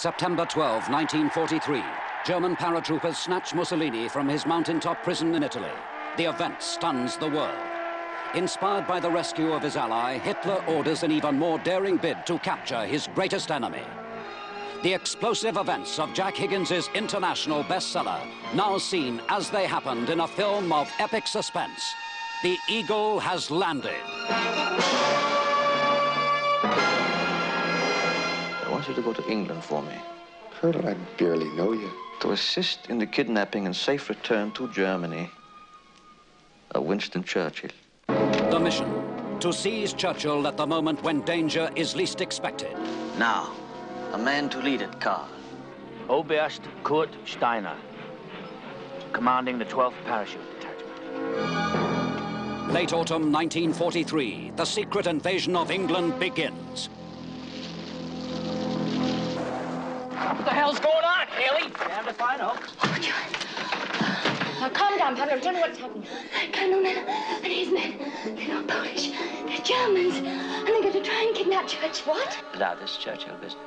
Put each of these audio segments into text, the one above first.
September 12, 1943. German paratroopers snatch Mussolini from his mountaintop prison in Italy. The event stuns the world. Inspired by the rescue of his ally, Hitler orders an even more daring bid to capture his greatest enemy. The explosive events of Jack Higgins's international bestseller, now seen as they happened in a film of epic suspense. The Eagle has landed. You to go to England for me. Colonel, I barely know you. To assist in the kidnapping and safe return to Germany of Winston Churchill. The mission, to seize Churchill at the moment when danger is least expected. Now, a man to lead it, Karl. Oberst Kurt Steiner, commanding the 12th Parachute Detachment. Late autumn 1943, the secret invasion of England begins. What the hell's going on, Haley? Time to find out. Oh, John. Now, calm down, Pablo. Tell me what's happening. Colonel Nana and his men, they're not Polish. They're Germans. And they're going to try and kidnap Church. What? Now, this Churchill business.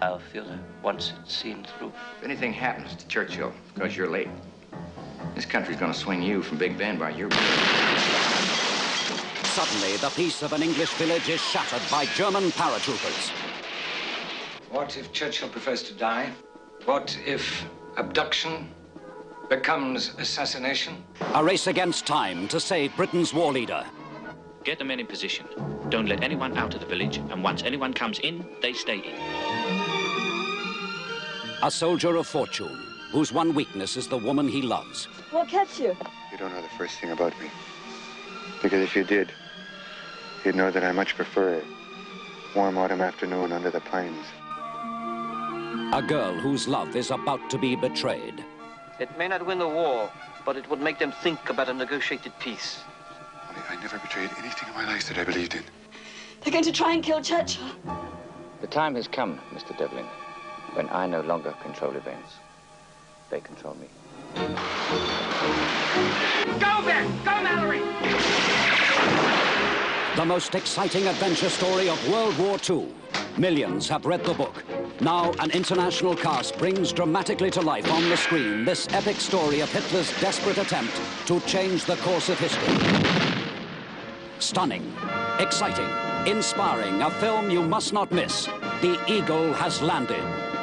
I'll feel it once it's seen through. If anything happens to Churchill because you're late, this country's gonna swing you from Big Ben by your Suddenly, the peace of an English village is shattered by German paratroopers. What if Churchill prefers to die? What if abduction becomes assassination? A race against time to save Britain's war leader. Get the men in position. Don't let anyone out of the village, and once anyone comes in, they stay in. A soldier of fortune, whose one weakness is the woman he loves. We'll catch you. You don't know the first thing about me. Because if you did, you'd know that I much prefer a warm autumn afternoon under the pines. A girl whose love is about to be betrayed. It may not win the war, but it would make them think about a negotiated peace. I never betrayed anything in my life that I believed in. They're going to try and kill Churchill. The time has come, Mr. Devlin, when I no longer control events. They control me. Go, Ben! Go, Mallory! The most exciting adventure story of World War II. Millions have read the book. Now an international cast brings dramatically to life on the screen this epic story of Hitler's desperate attempt to change the course of history. Stunning, exciting, inspiring, a film you must not miss. The Eagle has landed.